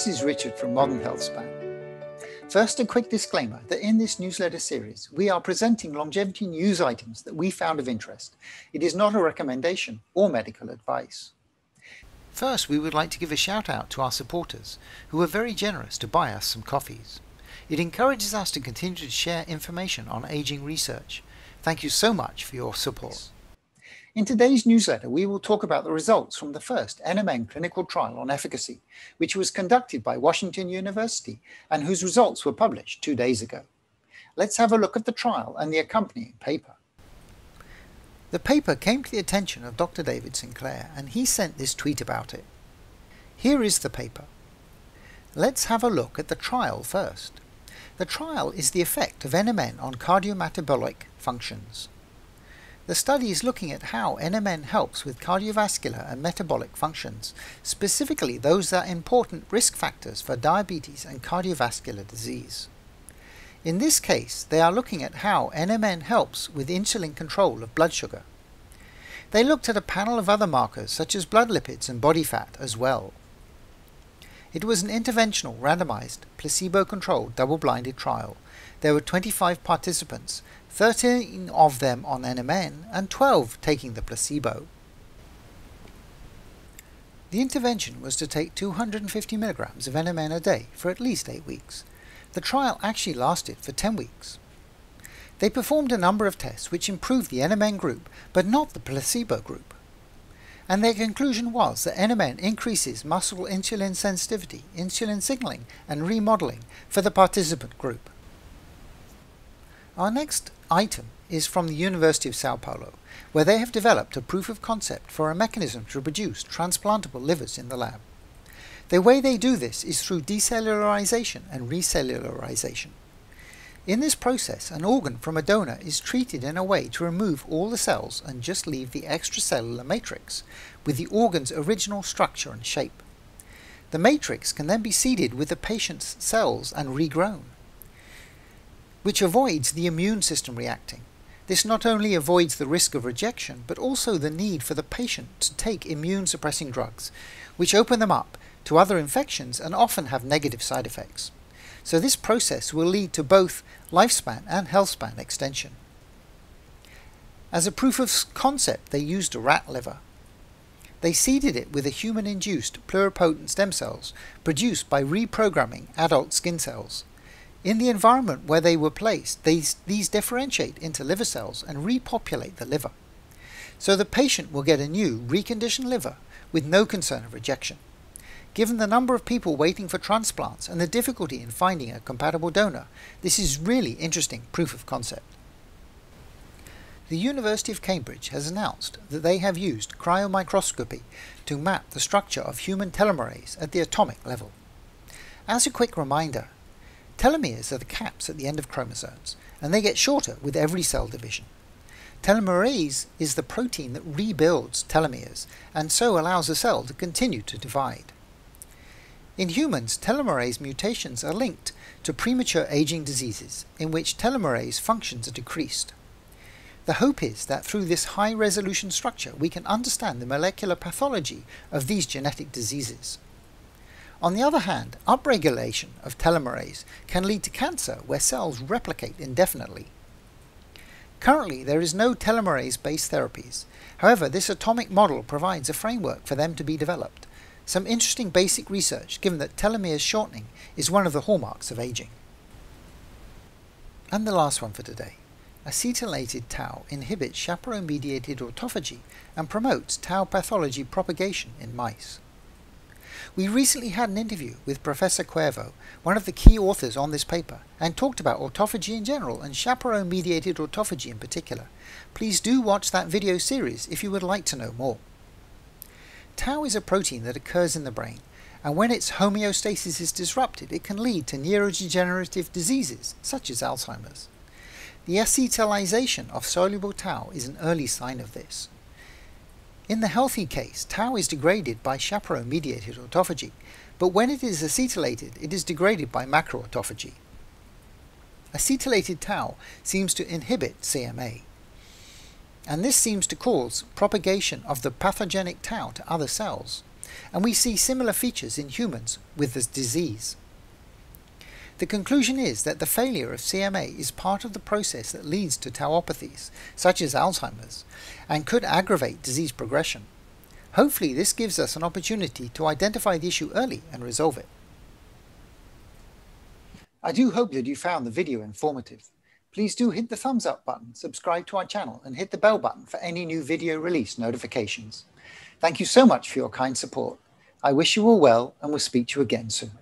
This is Richard from Modern Healthspan. First, a quick disclaimer that in this newsletter series, we are presenting longevity news items that we found of interest. It is not a recommendation or medical advice. First, we would like to give a shout out to our supporters who were very generous to buy us some coffees. It encourages us to continue to share information on aging research. Thank you so much for your support. In today's newsletter, we will talk about the results from the first NMN clinical trial on efficacy, which was conducted by Washington University and whose results were published two days ago. Let's have a look at the trial and the accompanying paper. The paper came to the attention of Dr. David Sinclair, and he sent this tweet about it. Here is the paper. Let's have a look at the trial first. The trial is the effect of NMN on cardiometabolic functions. The study is looking at how NMN helps with cardiovascular and metabolic functions, specifically those that are important risk factors for diabetes and cardiovascular disease. In this case, they are looking at how NMN helps with insulin control of blood sugar. They looked at a panel of other markers such as blood lipids and body fat as well. It was an interventional, randomized, placebo-controlled, double-blinded trial. There were 25 participants 13 of them on NMN and 12 taking the placebo. The intervention was to take 250 milligrams of NMN a day for at least 8 weeks. The trial actually lasted for 10 weeks. They performed a number of tests which improved the NMN group but not the placebo group. And their conclusion was that NMN increases muscle insulin sensitivity, insulin signaling and remodeling for the participant group. Our next item is from the University of Sao Paulo, where they have developed a proof of concept for a mechanism to produce transplantable livers in the lab. The way they do this is through decellularization and recellularization. In this process, an organ from a donor is treated in a way to remove all the cells and just leave the extracellular matrix with the organ's original structure and shape. The matrix can then be seeded with the patient's cells and regrown which avoids the immune system reacting. This not only avoids the risk of rejection, but also the need for the patient to take immune suppressing drugs, which open them up to other infections and often have negative side effects. So this process will lead to both lifespan and healthspan extension. As a proof of concept, they used a rat liver. They seeded it with a human-induced pluripotent stem cells produced by reprogramming adult skin cells. In the environment where they were placed, these, these differentiate into liver cells and repopulate the liver. So the patient will get a new, reconditioned liver with no concern of rejection. Given the number of people waiting for transplants and the difficulty in finding a compatible donor, this is really interesting proof of concept. The University of Cambridge has announced that they have used cryomicroscopy to map the structure of human telomerase at the atomic level. As a quick reminder, Telomeres are the caps at the end of chromosomes, and they get shorter with every cell division. Telomerase is the protein that rebuilds telomeres, and so allows a cell to continue to divide. In humans, telomerase mutations are linked to premature aging diseases in which telomerase functions are decreased. The hope is that through this high resolution structure we can understand the molecular pathology of these genetic diseases. On the other hand, upregulation of telomerase can lead to cancer where cells replicate indefinitely. Currently, there is no telomerase-based therapies. However, this atomic model provides a framework for them to be developed. Some interesting basic research given that telomere shortening is one of the hallmarks of aging. And the last one for today. Acetylated tau inhibits chaperone-mediated autophagy and promotes tau pathology propagation in mice. We recently had an interview with Professor Cuervo, one of the key authors on this paper, and talked about autophagy in general and chaperone-mediated autophagy in particular. Please do watch that video series if you would like to know more. Tau is a protein that occurs in the brain, and when its homeostasis is disrupted, it can lead to neurodegenerative diseases, such as Alzheimer's. The acetylization of soluble tau is an early sign of this. In the healthy case, tau is degraded by chaperone-mediated autophagy, but when it is acetylated, it is degraded by macroautophagy. Acetylated tau seems to inhibit CMA, and this seems to cause propagation of the pathogenic tau to other cells. and we see similar features in humans with this disease. The conclusion is that the failure of CMA is part of the process that leads to tauopathies, such as Alzheimer's, and could aggravate disease progression. Hopefully this gives us an opportunity to identify the issue early and resolve it. I do hope that you found the video informative. Please do hit the thumbs up button, subscribe to our channel and hit the bell button for any new video release notifications. Thank you so much for your kind support. I wish you all well and we'll speak to you again soon.